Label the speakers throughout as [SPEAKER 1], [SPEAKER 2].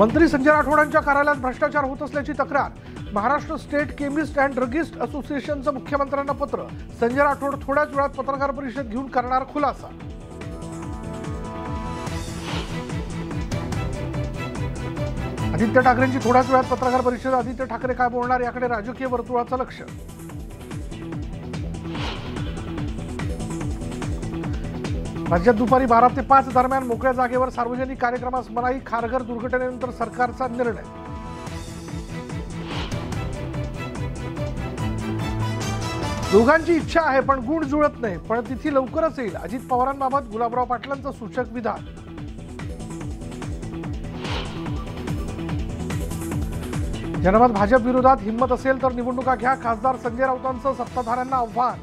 [SPEAKER 1] मंत्री संजय राठोडांच्या कार्यालयात भ्रष्टाचार होत असल्याची तक्रार. Maharashtra state chemist and druggist असोसिएशनचं मुख्यमंत्र्यांना पत्र. संजय राठोड थोड्याच वेळात पत्रकार परिषद घेऊन करणार खुलासा. आदित्य ठाकरेंची थोड्याच वेळात पत्रकार परिषद. आदित्य ठाकरे काय बोलणार याकडे राजकीय वर्तुळाचं लक्ष. राज्यात दुपारी बारा ते पाच दरम्यान मोकळ्या जागेवर सार्वजनिक कार्यक्रमास मनाई खारघर दुर्घटनेनंतर सरकारचा निर्णय. दोघांची इच्छा आहे पण गुण जुळत नाही. पण तिथी लवकरच येईल. अजित पवारांबाबत गुलाबराव पाटलांचं सूचक विधान. जनमत भाजप विरोधात हिंमत असेल तर निवडणुका घ्या. खासदार संजय राऊतांचं सत्ताधाऱ्यांना आव्हान.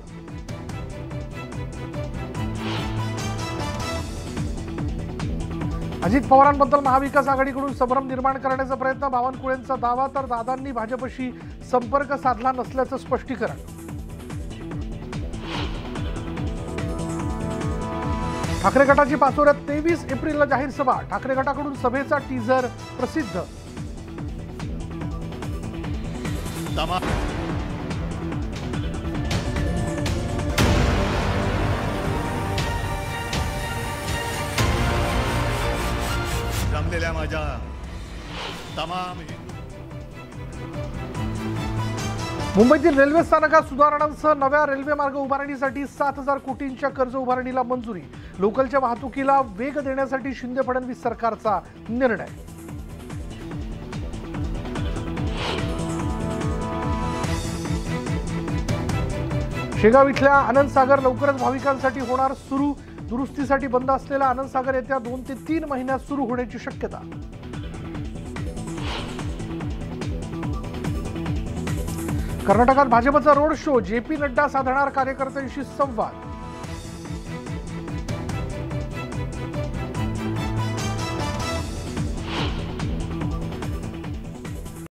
[SPEAKER 1] अजित पवारांबद्दल महाविकास आघाडीकडून संभ्रम निर्माण करण्याचा प्रयत्न बावनकुळेंचा दावा तर दादांनी भाजपशी संपर्क साधला नसल्याचं स्पष्टीकरण. ठाकरे गटाची पाचोऱ्यात तेवीस एप्रिलला जाहीर सभा. ठाकरे गटाकडून सभेचा टीझर प्रसिद्ध.
[SPEAKER 2] जमलेल्या माझ्या तमाम
[SPEAKER 1] मुंबईतील रेल्वे स्थानकात सुधारणांसह नव्या रेल्वे मार्ग उभारणीसाठी सात हजार कोटींच्या कर्ज उभारणीला मंजुरी. लोकलच्या वाहतुकीला वेग देण्यासाठी शिंदे फडणवीस सरकारचा निर्णय. शेगाव इथल्या आनंद सागर लवकरच भाविकांसाठी होणार सुरू. दुरुस्तीसाठी बंद असलेला आनंद सागर येत्या दोन ते तीन महिन्यात सुरू होण्याची शक्यता. कर्नाटकात भाजपचा road show J P Nadda साधणार कार्यकर्त्यांशी संवाद.